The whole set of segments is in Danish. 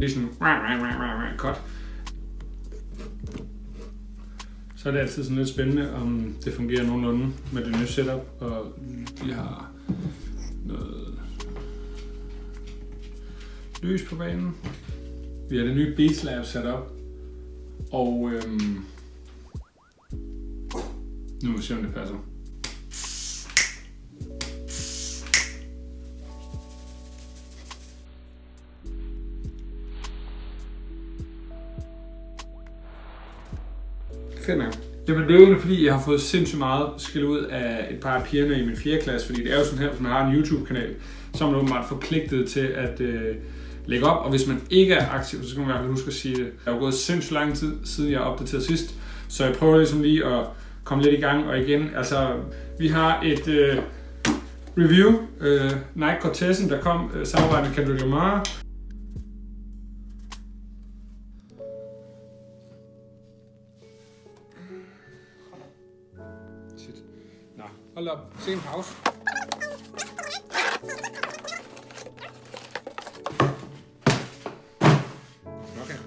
Det er sådan, cut. Så er det altid sådan lidt spændende, om det fungerer nogenlunde med det nye setup, og de har noget lys på banen. Vi har det nye Beats Lab sat op, og øhm, nu må vi se, om det passer. Fedt nok. Jamen, det er jo egentlig fordi, jeg har fået sindssygt meget skæld ud af et par af pigerne i min 4. klasse, fordi det er jo sådan her, hvis man har en YouTube-kanal, så er man åbenbart forpligtet til at øh, lægge op, og hvis man ikke er aktiv, så skal man i hvert fald huske at sige det. Der er jo gået sindssygt lang tid, siden jeg opdaterede sidst, så jeg prøver ligesom lige at komme lidt i gang, og igen, altså, vi har et øh, review, øh, Nike Cortez'en, der kom, øh, samarbejde med Kendrick Lamar, hold op. Se en pause. Okay.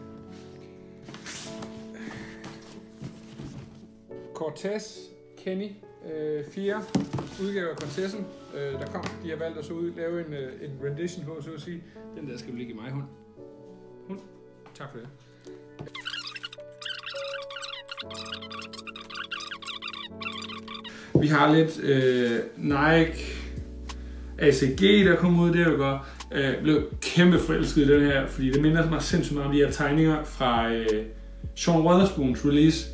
Cortez, Kenny, øh, fire udgaver af Cortez'en, øh, der kom. De har valgt at så ud, lave en, øh, en rendition på, så at sige. Den der skal jo ligge i mig, hund. Hund. Tak for det. Vi har lidt øh, Nike ACG, der kom ud der, og Jeg blev kæmpe forelsket i den her, fordi det minder mig sindssygt meget om de her tegninger fra øh, Sean Wotherspoons release.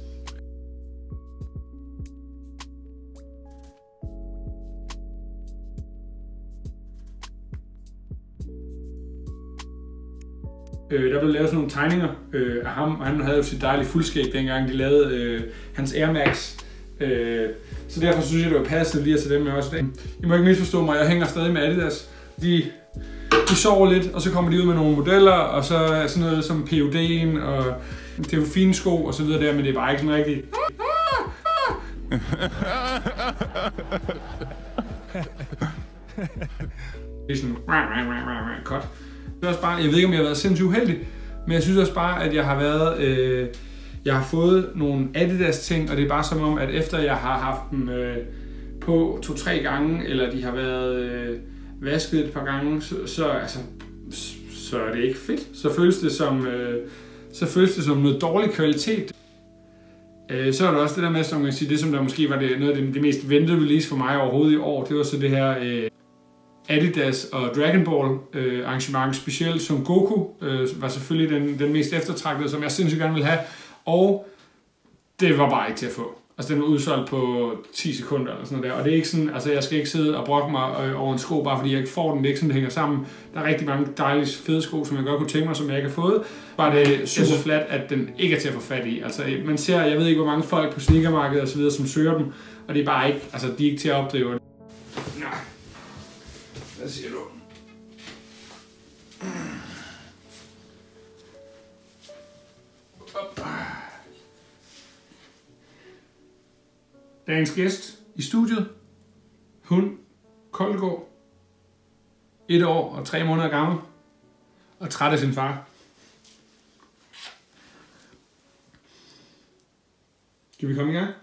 Øh, der blev lavet sådan nogle tegninger øh, af ham, og han havde jo sit dejlige fuldskæg dengang, de lavede øh, hans Air Max. Øh, så derfor synes jeg, det var passende lige at tage dem med også i dag. I må ikke misforstå mig, jeg hænger stadig med Adidas. De, de sover lidt, og så kommer de ud med nogle modeller, og så er sådan noget som PUD'en, og det er jo fine sko og så videre der, men det er bare ikke sådan rigtigt. Det er sådan, cut. Jeg, også bare, jeg ved ikke, om jeg har været sindssygt uheldig, men jeg synes også bare, at jeg har været, øh, jeg har fået nogle Adidas ting, og det er bare som om, at efter jeg har haft dem øh, på to-tre gange, eller de har været øh, vasket et par gange, så, så, altså, så er det ikke fedt. Så føles det som, øh, så føles det som noget dårlig kvalitet. Øh, så er der også det der med, som man kan sige, det som der måske var det, noget af det, det mest ventede release for mig overhovedet i år, det var så det her øh, Adidas og Dragon Ball øh, arrangement, specielt som Goku, øh, var selvfølgelig den, den mest eftertragtede, som jeg sindssygt gerne ville have, og det var bare ikke til at få. Altså den var udsolgt på 10 sekunder eller sådan noget der, og det er ikke sådan, altså jeg skal ikke sidde og brokke mig øh, over en sko, bare fordi jeg ikke får den, det er ikke sådan, det hænger sammen. Der er rigtig mange dejlige fede sko, som jeg godt kunne tænke mig, som jeg ikke har fået. Bare det er super flat, at den ikke er til at få fat i. Altså man ser, jeg ved ikke, hvor mange folk på sneakermarkedet og så videre, som søger dem, og det er bare ikke, altså de er ikke til at opdrive. Nej. Hvad siger du? Dagens gæst i studiet, hun Koldgaard, et år og tre måneder gammel, og træt af sin far. Skal vi komme i gang?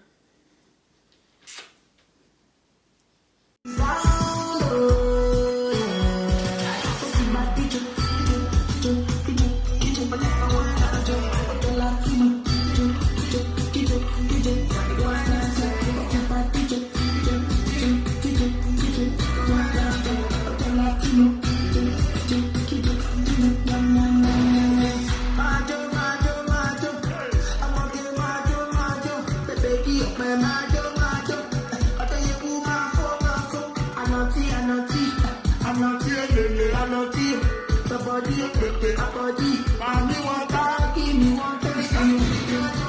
anọchie lele anọchie somebody pepe akọji mami wọn ká kí ni wọn tẹ sí i.